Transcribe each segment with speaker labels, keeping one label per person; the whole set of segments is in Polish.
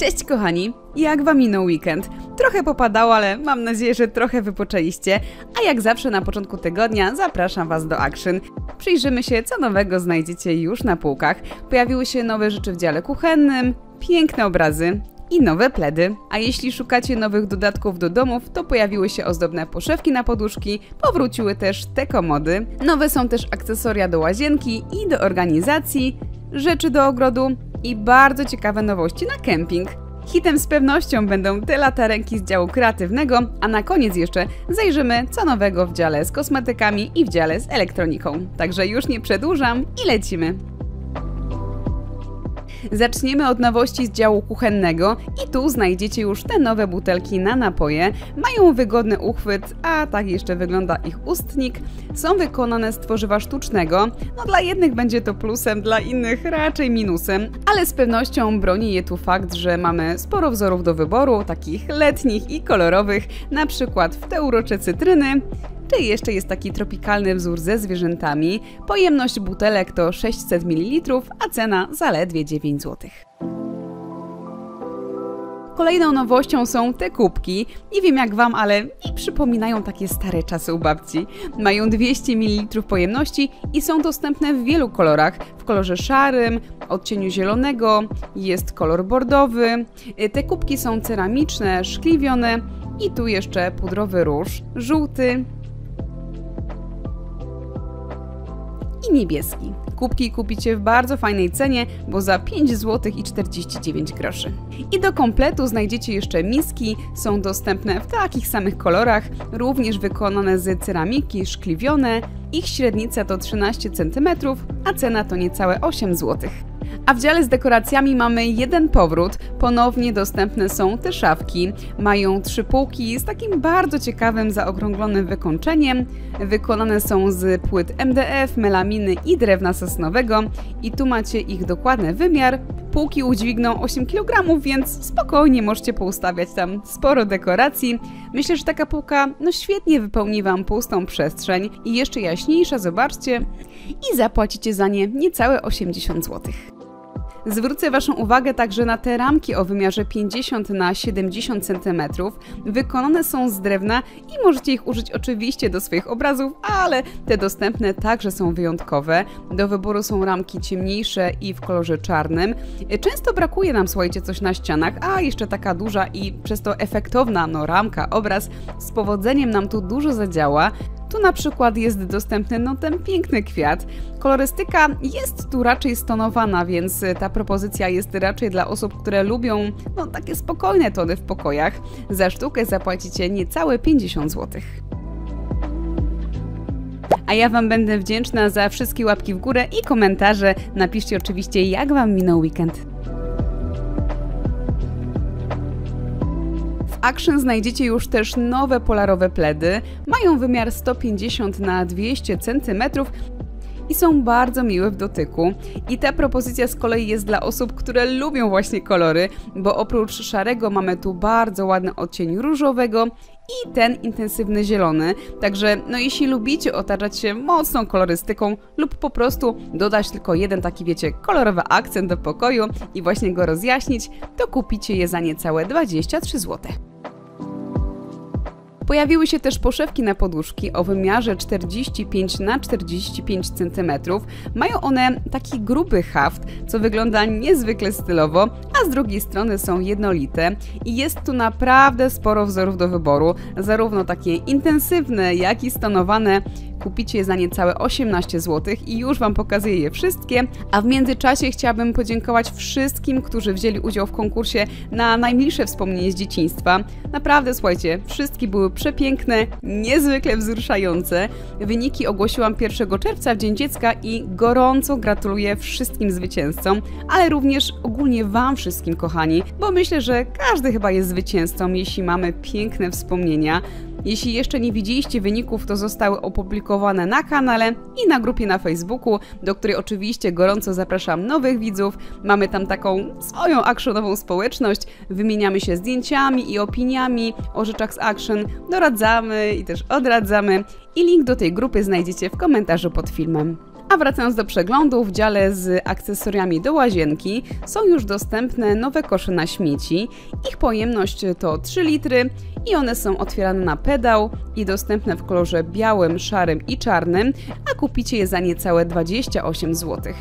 Speaker 1: Cześć kochani, jak wam minął weekend? Trochę popadało, ale mam nadzieję, że trochę wypoczęliście, a jak zawsze na początku tygodnia zapraszam was do Action. Przyjrzymy się, co nowego znajdziecie już na półkach. Pojawiły się nowe rzeczy w dziale kuchennym, piękne obrazy, i nowe pledy. A jeśli szukacie nowych dodatków do domów, to pojawiły się ozdobne poszewki na poduszki, powróciły też te komody. Nowe są też akcesoria do łazienki i do organizacji, rzeczy do ogrodu i bardzo ciekawe nowości na kemping. Hitem z pewnością będą te latarenki z działu kreatywnego, a na koniec jeszcze zajrzymy co nowego w dziale z kosmetykami i w dziale z elektroniką. Także już nie przedłużam i lecimy. Zaczniemy od nowości z działu kuchennego i tu znajdziecie już te nowe butelki na napoje. Mają wygodny uchwyt, a tak jeszcze wygląda ich ustnik. Są wykonane z tworzywa sztucznego. No dla jednych będzie to plusem, dla innych raczej minusem, ale z pewnością broni je tu fakt, że mamy sporo wzorów do wyboru, takich letnich i kolorowych, na przykład w te urocze cytryny, czy jeszcze jest taki tropikalny wzór ze zwierzętami. Pojemność butelek to 600 ml, a cena zaledwie 9 zł. Kolejną nowością są te kubki. Nie wiem jak wam, ale mi przypominają takie stare czasy u babci. Mają 200 ml pojemności i są dostępne w wielu kolorach. W kolorze szarym, odcieniu zielonego, jest kolor bordowy. Te kubki są ceramiczne, szkliwione i tu jeszcze pudrowy róż, żółty, niebieski. Kubki kupicie w bardzo fajnej cenie, bo za 5 zł i 49 groszy. I do kompletu znajdziecie jeszcze miski, są dostępne w takich samych kolorach, również wykonane z ceramiki, szkliwione. Ich średnica to 13 cm, a cena to niecałe 8 zł. A w dziale z dekoracjami mamy jeden powrót. Ponownie dostępne są te szafki. Mają trzy półki z takim bardzo ciekawym, zaokrąglonym wykończeniem. Wykonane są z płyt MDF, melaminy i drewna sosnowego. I tu macie ich dokładny wymiar. Półki udźwigną 8 kg, więc spokojnie możecie poustawiać tam sporo dekoracji. Myślę, że taka półka no świetnie wypełni Wam pustą przestrzeń i jeszcze jaśniejsza, zobaczcie, i zapłacicie za nie niecałe 80 zł. Zwrócę Waszą uwagę także na te ramki o wymiarze 50 na 70 cm. Wykonane są z drewna i możecie ich użyć oczywiście do swoich obrazów, ale te dostępne także są wyjątkowe. Do wyboru są ramki ciemniejsze i w kolorze czarnym. Często brakuje nam, słuchajcie, coś na ścianach, a jeszcze taka duża i przez to efektowna no, ramka, obraz z powodzeniem nam tu dużo zadziała. Tu na przykład jest dostępny no, ten piękny kwiat. Kolorystyka jest tu raczej stonowana, więc ta propozycja jest raczej dla osób, które lubią no, takie spokojne tony w pokojach. Za sztukę zapłacicie niecałe 50 zł. A ja Wam będę wdzięczna za wszystkie łapki w górę i komentarze. Napiszcie oczywiście, jak Wam minął weekend. Action znajdziecie już też nowe polarowe pledy. Mają wymiar 150 na 200 cm i są bardzo miłe w dotyku. I ta propozycja z kolei jest dla osób, które lubią właśnie kolory, bo oprócz szarego mamy tu bardzo ładny odcień różowego i ten intensywny zielony. Także no jeśli lubicie otaczać się mocną kolorystyką lub po prostu dodać tylko jeden taki wiecie kolorowy akcent do pokoju i właśnie go rozjaśnić, to kupicie je za niecałe 23 zł. Pojawiły się też poszewki na poduszki o wymiarze 45 na 45 cm. Mają one taki gruby haft, co wygląda niezwykle stylowo, a z drugiej strony są jednolite i jest tu naprawdę sporo wzorów do wyboru, zarówno takie intensywne, jak i stonowane. Kupicie je za niecałe 18 zł i już Wam pokazuję je wszystkie. A w międzyczasie chciałabym podziękować wszystkim, którzy wzięli udział w konkursie na najmilsze wspomnienie z dzieciństwa. Naprawdę, słuchajcie, wszystkie były przepiękne, niezwykle wzruszające. Wyniki ogłosiłam 1 czerwca w Dzień Dziecka i gorąco gratuluję wszystkim zwycięzcom, ale również ogólnie Wam wszystkim, kochani, bo myślę, że każdy chyba jest zwycięzcą, jeśli mamy piękne wspomnienia. Jeśli jeszcze nie widzieliście wyników, to zostały opublikowane na kanale i na grupie na Facebooku, do której oczywiście gorąco zapraszam nowych widzów. Mamy tam taką swoją actionową społeczność, wymieniamy się zdjęciami i opiniami o rzeczach z action, doradzamy i też odradzamy i link do tej grupy znajdziecie w komentarzu pod filmem. A wracając do przeglądu, w dziale z akcesoriami do łazienki są już dostępne nowe kosze na śmieci. Ich pojemność to 3 litry i one są otwierane na pedał i dostępne w kolorze białym, szarym i czarnym, a kupicie je za niecałe 28 zł.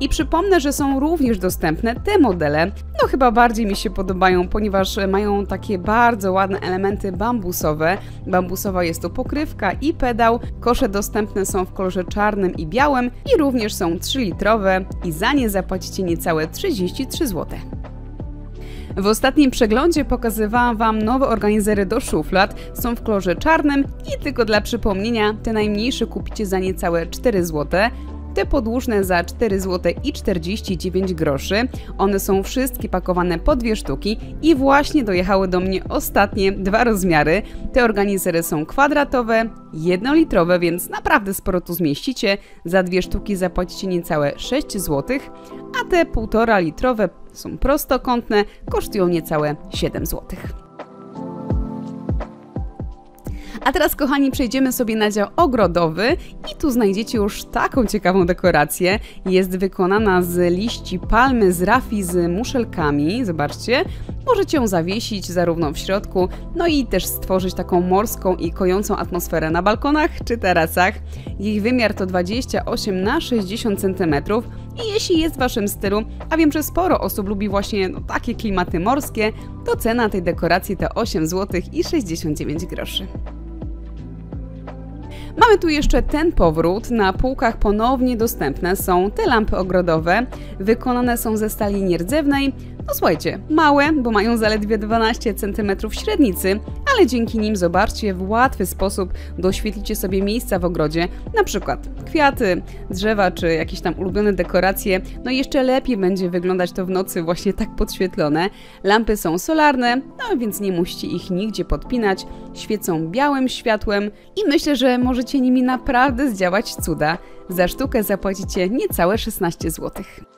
Speaker 1: I przypomnę, że są również dostępne te modele. No chyba bardziej mi się podobają, ponieważ mają takie bardzo ładne elementy bambusowe. Bambusowa jest to pokrywka i pedał. Kosze dostępne są w kolorze czarnym i białym i również są 3-litrowe i za nie zapłacicie niecałe 33 zł. W ostatnim przeglądzie pokazywałam Wam nowe organizery do szuflad. Są w kolorze czarnym i tylko dla przypomnienia, te najmniejsze kupicie za niecałe 4 zł te podłużne za 4 zł i 49 groszy. One są wszystkie pakowane po dwie sztuki i właśnie dojechały do mnie ostatnie dwa rozmiary. Te organizery są kwadratowe, jednolitrowe, więc naprawdę sporo tu zmieścicie. Za dwie sztuki zapłacicie niecałe 6 zł, a te 1,5 litrowe są prostokątne, kosztują niecałe 7 złotych. A teraz, kochani, przejdziemy sobie na dział ogrodowy i tu znajdziecie już taką ciekawą dekorację. Jest wykonana z liści palmy z rafii z muszelkami, zobaczcie. Możecie ją zawiesić zarówno w środku, no i też stworzyć taką morską i kojącą atmosferę na balkonach czy tarasach. Jej wymiar to 28 na 60 cm i jeśli jest w Waszym stylu, a wiem, że sporo osób lubi właśnie no, takie klimaty morskie, to cena tej dekoracji to 8 zł i 69 groszy. Mamy tu jeszcze ten powrót. Na półkach ponownie dostępne są te lampy ogrodowe. Wykonane są ze stali nierdzewnej. No słuchajcie, małe, bo mają zaledwie 12 cm średnicy, ale dzięki nim zobaczcie, w łatwy sposób doświetlicie sobie miejsca w ogrodzie, na przykład kwiaty, drzewa czy jakieś tam ulubione dekoracje. No i jeszcze lepiej będzie wyglądać to w nocy właśnie tak podświetlone. Lampy są solarne, no więc nie musicie ich nigdzie podpinać, świecą białym światłem i myślę, że możecie nimi naprawdę zdziałać cuda. Za sztukę zapłacicie niecałe 16 złotych.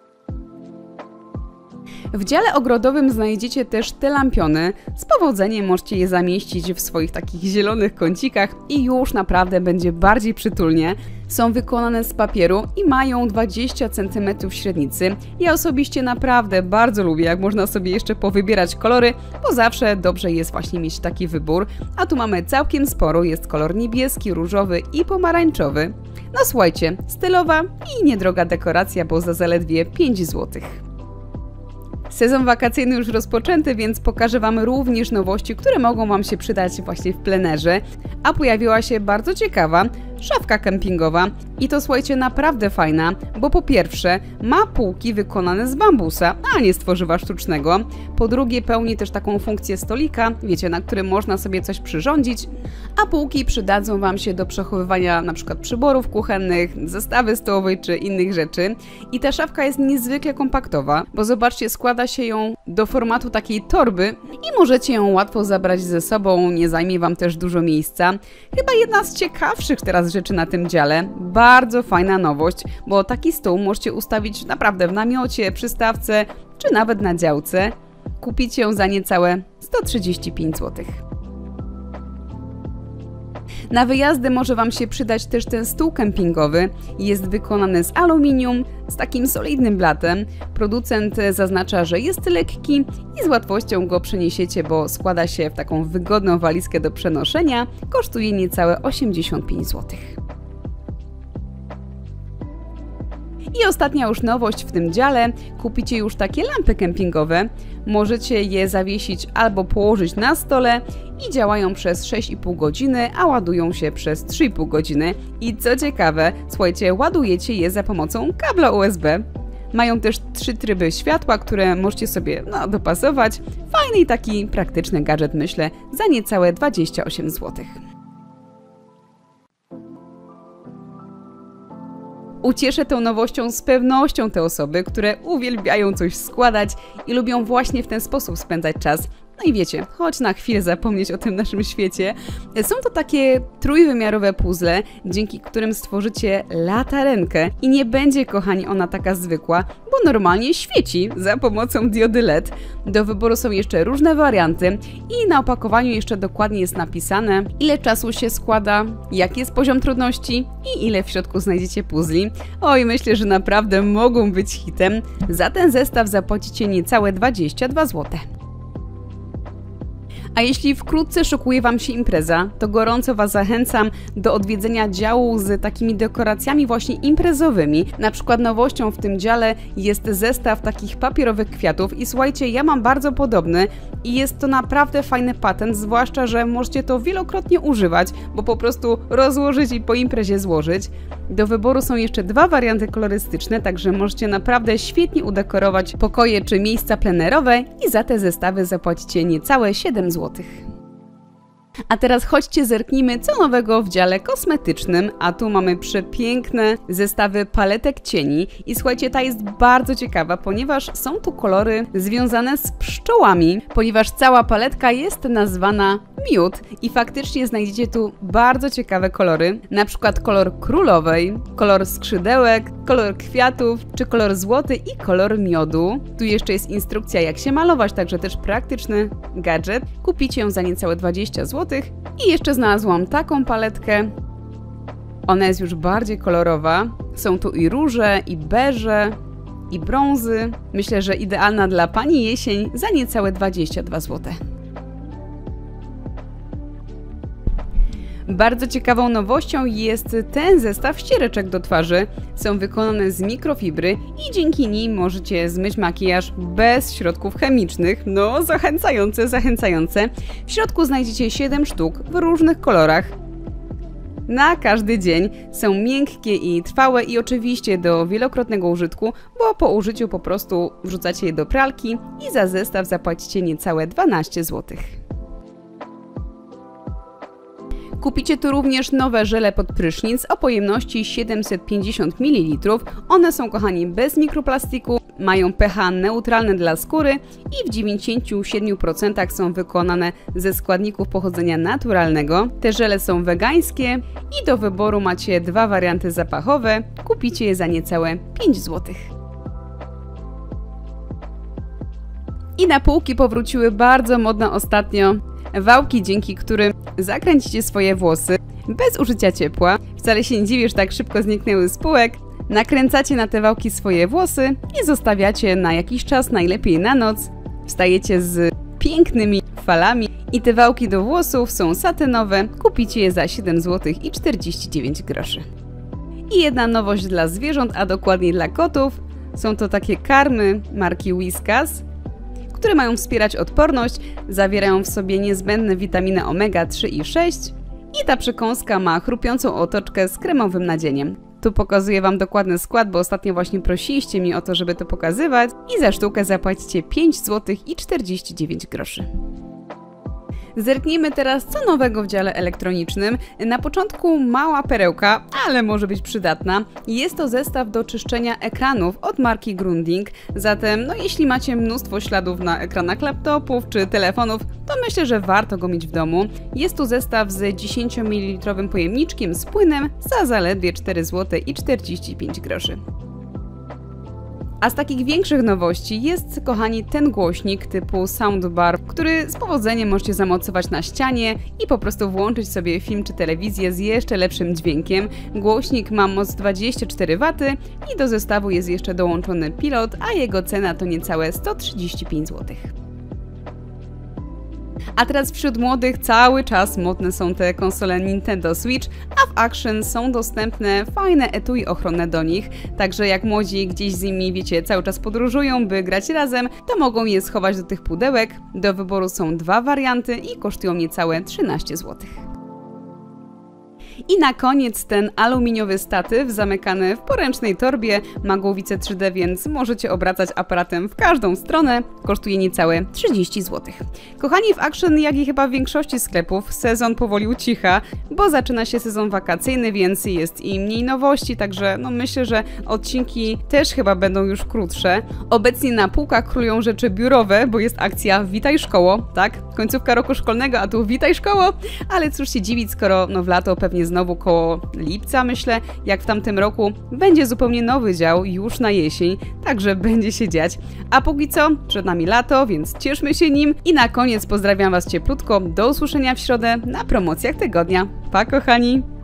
Speaker 1: W dziale ogrodowym znajdziecie też te lampiony. Z powodzeniem możecie je zamieścić w swoich takich zielonych kącikach i już naprawdę będzie bardziej przytulnie. Są wykonane z papieru i mają 20 cm średnicy. Ja osobiście naprawdę bardzo lubię, jak można sobie jeszcze powybierać kolory, bo zawsze dobrze jest właśnie mieć taki wybór. A tu mamy całkiem sporo, jest kolor niebieski, różowy i pomarańczowy. No słuchajcie, stylowa i niedroga dekoracja, bo za zaledwie 5 złotych. Sezon wakacyjny już rozpoczęty, więc pokażę Wam również nowości, które mogą Wam się przydać właśnie w plenerze. A pojawiła się bardzo ciekawa szafka kempingowa i to słuchajcie naprawdę fajna, bo po pierwsze ma półki wykonane z bambusa, a nie z tworzywa sztucznego. Po drugie pełni też taką funkcję stolika, wiecie, na którym można sobie coś przyrządzić, a półki przydadzą Wam się do przechowywania np. przyborów kuchennych, zestawy stołowej czy innych rzeczy. I ta szafka jest niezwykle kompaktowa, bo zobaczcie, składa się ją do formatu takiej torby i możecie ją łatwo zabrać ze sobą, nie zajmie Wam też dużo miejsca. Chyba jedna z ciekawszych teraz rzeczy na tym dziale. Bardzo fajna nowość, bo taki stół możecie ustawić naprawdę w namiocie, przystawce czy nawet na działce. Kupicie ją za niecałe 135 zł. Na wyjazdy może Wam się przydać też ten stół kempingowy. Jest wykonany z aluminium, z takim solidnym blatem. Producent zaznacza, że jest lekki i z łatwością go przeniesiecie, bo składa się w taką wygodną walizkę do przenoszenia. Kosztuje niecałe 85 zł. I ostatnia już nowość w tym dziale, kupicie już takie lampy kempingowe. Możecie je zawiesić albo położyć na stole i działają przez 6,5 godziny, a ładują się przez 3,5 godziny. I co ciekawe, słuchajcie, ładujecie je za pomocą kabla USB. Mają też trzy tryby światła, które możecie sobie no, dopasować. Fajny i taki praktyczny gadżet, myślę, za niecałe 28 zł. Ucieszę tą nowością z pewnością te osoby, które uwielbiają coś składać i lubią właśnie w ten sposób spędzać czas. No i wiecie, chodź na chwilę zapomnieć o tym naszym świecie. Są to takie trójwymiarowe puzzle, dzięki którym stworzycie latarenkę i nie będzie, kochani, ona taka zwykła, bo normalnie świeci za pomocą diody LED. Do wyboru są jeszcze różne warianty i na opakowaniu jeszcze dokładnie jest napisane, ile czasu się składa, jaki jest poziom trudności i ile w środku znajdziecie puzli. Oj, myślę, że naprawdę mogą być hitem. Za ten zestaw zapłacicie niecałe 22 zł. A jeśli wkrótce szokuje Wam się impreza, to gorąco Was zachęcam do odwiedzenia działu z takimi dekoracjami właśnie imprezowymi. Na przykład nowością w tym dziale jest zestaw takich papierowych kwiatów i słuchajcie, ja mam bardzo podobny i jest to naprawdę fajny patent, zwłaszcza, że możecie to wielokrotnie używać, bo po prostu rozłożyć i po imprezie złożyć. Do wyboru są jeszcze dwa warianty kolorystyczne, także możecie naprawdę świetnie udekorować pokoje czy miejsca plenerowe i za te zestawy zapłacicie niecałe 7 zł zł. A teraz chodźcie zerknijmy co nowego w dziale kosmetycznym, a tu mamy przepiękne zestawy paletek cieni i słuchajcie, ta jest bardzo ciekawa, ponieważ są tu kolory związane z pszczołami, ponieważ cała paletka jest nazwana miód i faktycznie znajdziecie tu bardzo ciekawe kolory, na przykład kolor królowej, kolor skrzydełek, kolor kwiatów, czy kolor złoty i kolor miodu. Tu jeszcze jest instrukcja jak się malować, także też praktyczny gadżet. Kupicie ją za niecałe 20 zł. I jeszcze znalazłam taką paletkę. Ona jest już bardziej kolorowa. Są tu i róże, i beże, i brązy. Myślę, że idealna dla pani jesień za niecałe 22 zł. Bardzo ciekawą nowością jest ten zestaw ściereczek do twarzy. Są wykonane z mikrofibry i dzięki nim możecie zmyć makijaż bez środków chemicznych. No, zachęcające, zachęcające. W środku znajdziecie 7 sztuk w różnych kolorach na każdy dzień. Są miękkie i trwałe i oczywiście do wielokrotnego użytku, bo po użyciu po prostu wrzucacie je do pralki i za zestaw zapłacicie niecałe 12 zł. Kupicie tu również nowe żele pod prysznic o pojemności 750 ml. One są, kochani, bez mikroplastiku, mają pH neutralne dla skóry i w 97% są wykonane ze składników pochodzenia naturalnego. Te żele są wegańskie i do wyboru macie dwa warianty zapachowe. Kupicie je za niecałe 5 zł. I na półki powróciły bardzo modne ostatnio Wałki, dzięki którym zakręcicie swoje włosy bez użycia ciepła. Wcale się nie dziwię, że tak szybko zniknęły z półek. Nakręcacie na te wałki swoje włosy i zostawiacie na jakiś czas, najlepiej na noc. Wstajecie z pięknymi falami i te wałki do włosów są satynowe. Kupicie je za 7 zł i 49 groszy. I jedna nowość dla zwierząt, a dokładniej dla kotów. Są to takie karmy marki Whiskas które mają wspierać odporność, zawierają w sobie niezbędne witaminy omega-3 i 6 i ta przekąska ma chrupiącą otoczkę z kremowym nadzieniem. Tu pokazuję Wam dokładny skład, bo ostatnio właśnie prosiliście mi o to, żeby to pokazywać i za sztukę zapłacicie 5 zł i 49 groszy. Zerknijmy teraz, co nowego w dziale elektronicznym. Na początku mała perełka, ale może być przydatna. Jest to zestaw do czyszczenia ekranów od marki Grunding. Zatem, no jeśli macie mnóstwo śladów na ekranach laptopów czy telefonów, to myślę, że warto go mieć w domu. Jest tu zestaw z 10 ml pojemniczkiem z płynem za zaledwie 4 zł i 45 groszy. A z takich większych nowości jest, kochani, ten głośnik typu soundbar, który z powodzeniem możecie zamocować na ścianie i po prostu włączyć sobie film czy telewizję z jeszcze lepszym dźwiękiem. Głośnik ma moc 24 W i do zestawu jest jeszcze dołączony pilot, a jego cena to niecałe 135 zł. A teraz wśród młodych cały czas modne są te konsole Nintendo Switch, a w Action są dostępne fajne etui ochronne do nich, także jak młodzi gdzieś z nimi, wiecie, cały czas podróżują, by grać razem, to mogą je schować do tych pudełek. Do wyboru są dwa warianty i kosztują niecałe 13 zł. I na koniec ten aluminiowy statyw zamykany w poręcznej torbie ma głowicę 3D, więc możecie obracać aparatem w każdą stronę. Kosztuje niecałe 30 zł. Kochani, w Action, jak i chyba w większości sklepów, sezon powoli ucicha, bo zaczyna się sezon wakacyjny, więc jest i mniej nowości, także no myślę, że odcinki też chyba będą już krótsze. Obecnie na półkach królują rzeczy biurowe, bo jest akcja Witaj Szkoło, tak? Końcówka roku szkolnego, a tu Witaj Szkoło, ale cóż się dziwić, skoro no w lato pewnie znowu koło lipca, myślę, jak w tamtym roku, będzie zupełnie nowy dział już na jesień, także będzie się dziać. A póki co, przed nami lato, więc cieszmy się nim i na koniec pozdrawiam Was cieplutko, do usłyszenia w środę na promocjach tygodnia. Pa kochani!